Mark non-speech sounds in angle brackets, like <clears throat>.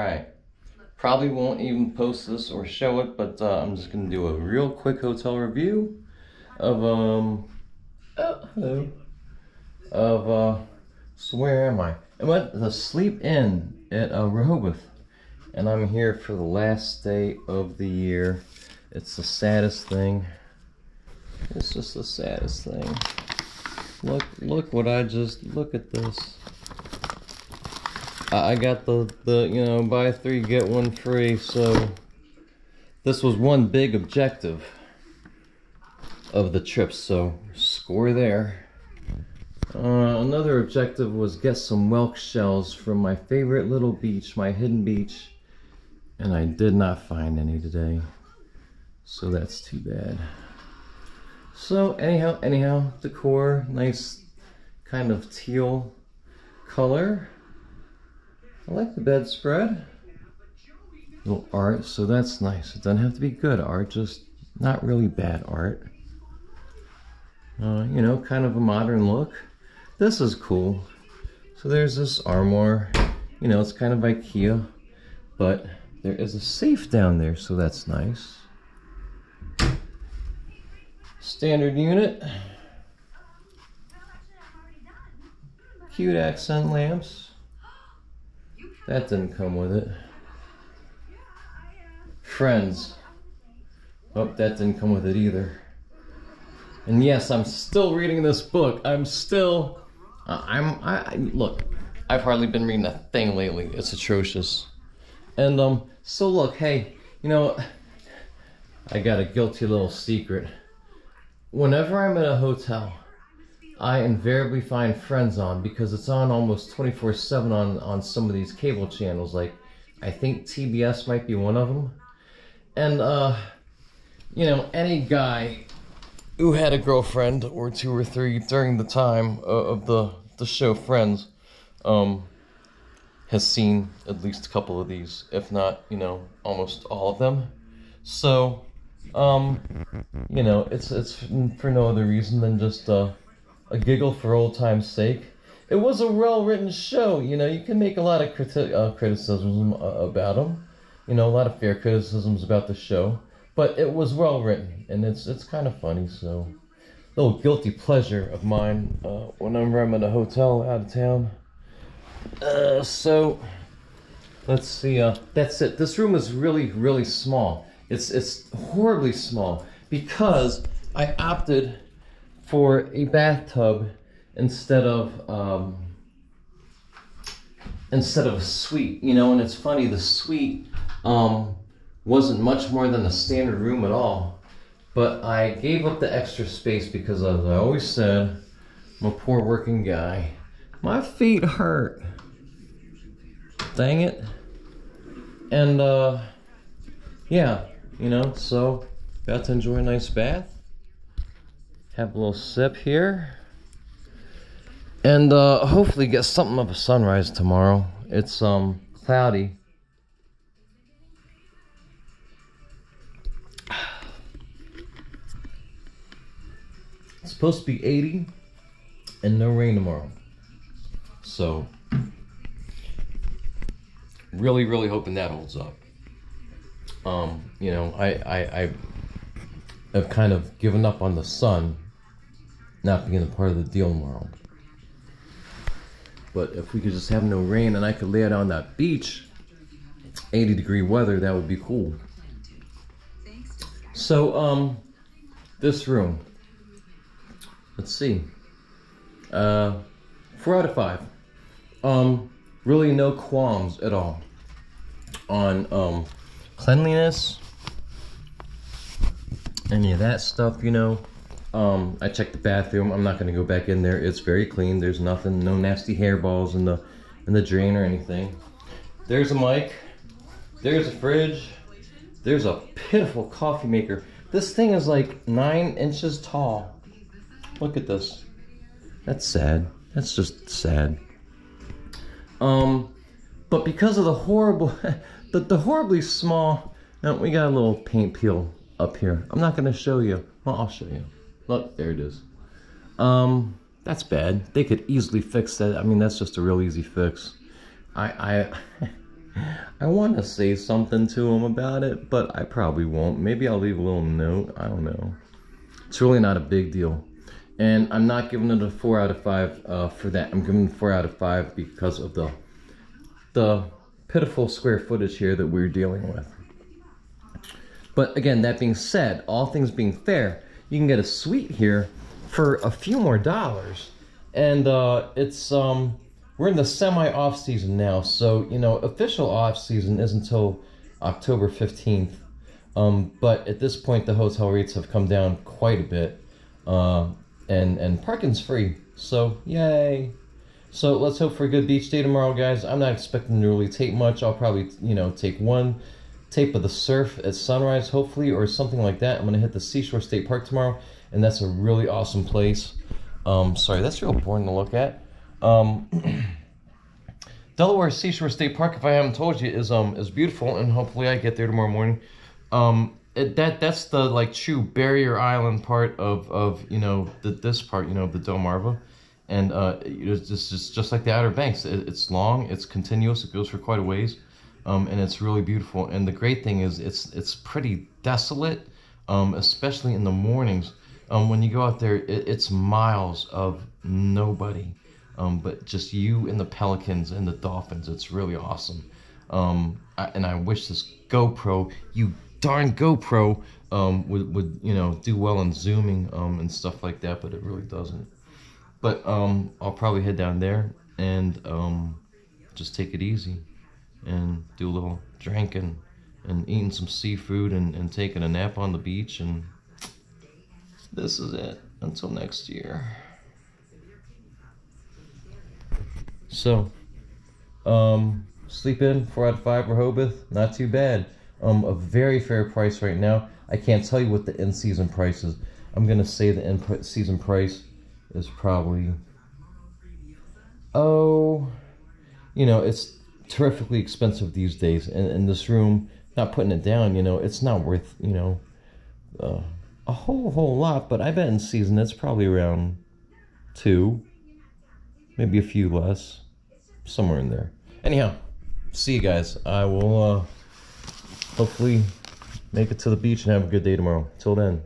Alright. Probably won't even post this or show it, but uh, I'm just gonna do a real quick hotel review of um oh hello. Of uh so where am I? I went to the Sleep Inn at uh, Rehoboth. And I'm here for the last day of the year. It's the saddest thing. It's just the saddest thing. Look, look what I just, look at this. I got the, the, you know, buy three, get one free, so this was one big objective of the trip, so score there. Uh, another objective was get some whelk shells from my favorite little beach, my hidden beach, and I did not find any today, so that's too bad. So anyhow, anyhow, decor, nice kind of teal color. I like the bedspread. Little art, so that's nice. It doesn't have to be good art, just not really bad art. Uh, you know, kind of a modern look. This is cool. So there's this armoire. You know, it's kind of Ikea, but there is a safe down there, so that's nice. Standard unit. Cute accent lamps. That didn't come with it. Friends. Oh, that didn't come with it either. And yes, I'm still reading this book. I'm still, uh, I'm, I, I, look, I've hardly been reading a thing lately. It's atrocious. And, um, so look, hey, you know, I got a guilty little secret. Whenever I'm at a hotel, I invariably find Friends on because it's on almost 24-7 on, on some of these cable channels. Like, I think TBS might be one of them. And, uh, you know, any guy who had a girlfriend or two or three during the time of the, the show Friends, um, has seen at least a couple of these, if not, you know, almost all of them. So, um, you know, it's it's for no other reason than just uh, a giggle for old time's sake. It was a well-written show. You know, you can make a lot of criti- uh, uh, about them. You know, a lot of fair criticisms about the show, but it was well written, and it's it's kind of funny. So, a little guilty pleasure of mine uh, whenever I'm at a hotel out of town. Uh, so let's see. Uh, that's it. This room is really, really small. It's it's horribly small because I opted for a bathtub instead of um, instead of a suite. You know, and it's funny. The suite um, wasn't much more than a standard room at all. But I gave up the extra space because, as I always said, I'm a poor working guy. My feet hurt. Dang it. And, uh, yeah, you know, so about to enjoy a nice bath. Have a little sip here. And, uh, hopefully get something of a sunrise tomorrow. It's, um, cloudy. It's supposed to be 80 and no rain tomorrow. So, really, really hoping that holds up. Um, you know, I, I, I have kind of given up on the sun not being a part of the deal tomorrow. But if we could just have no rain and I could lay out on that beach, 80 degree weather, that would be cool. So, um, this room, let's see, uh, four out of five. Um, really no qualms at all on um, cleanliness, any of that stuff, you know. Um, I checked the bathroom. I'm not gonna go back in there. It's very clean. There's nothing, no nasty hairballs in the in the drain or anything. There's a mic. There's a fridge. There's a pitiful coffee maker. This thing is like nine inches tall. Look at this. That's sad. That's just sad. Um, but because of the horrible, <laughs> the, the horribly small, we got a little paint peel up here. I'm not gonna show you. Well, I'll show you. Look, there it is. Um, that's bad. They could easily fix that. I mean, that's just a real easy fix. I, I, <laughs> I want to say something to him about it, but I probably won't. Maybe I'll leave a little note. I don't know. It's really not a big deal. And I'm not giving it a 4 out of 5 uh, for that. I'm giving it 4 out of 5 because of the, the pitiful square footage here that we're dealing with. But again, that being said, all things being fair, you can get a suite here for a few more dollars. And uh, it's um, we're in the semi off season now, so you know official off season is until October fifteenth. Um, but at this point, the hotel rates have come down quite a bit, uh, and and parking's free. So yay! So let's hope for a good beach day tomorrow, guys. I'm not expecting to really take much. I'll probably you know take one tape of the surf at sunrise, hopefully, or something like that. I'm gonna hit the Seashore State Park tomorrow, and that's a really awesome place. Um, sorry, that's real boring to look at. Um, <clears throat> Delaware Seashore State Park, if I haven't told you, is um is beautiful, and hopefully I get there tomorrow morning. Um, it, that that's the like true barrier island part of of you know the, this part you know the Delmarva, and uh, it's just, just like the Outer Banks. It, it's long, it's continuous, it goes for quite a ways, um, and it's really beautiful. And the great thing is it's it's pretty desolate, um, especially in the mornings. Um, when you go out there, it, it's miles of nobody, um, but just you and the pelicans and the dolphins. It's really awesome. Um, I, and I wish this GoPro, you darn GoPro, um, would, would you know do well in zooming and stuff like that, but it really doesn't. But I'll probably head down there and just take it easy and do a little drinking and eating some seafood and, and taking a nap on the beach and this is it until next year. So, um, Sleep Inn four out of five Rehoboth, not too bad. Um, a very fair price right now. I can't tell you what the in season price is. I'm gonna say the in season price is probably oh, you know, it's terrifically expensive these days. And in this room, not putting it down, you know, it's not worth you know. Uh, a whole whole lot, but I bet in season it's probably around two, maybe a few less, somewhere in there. Anyhow, see you guys. I will uh, hopefully make it to the beach and have a good day tomorrow. Till then.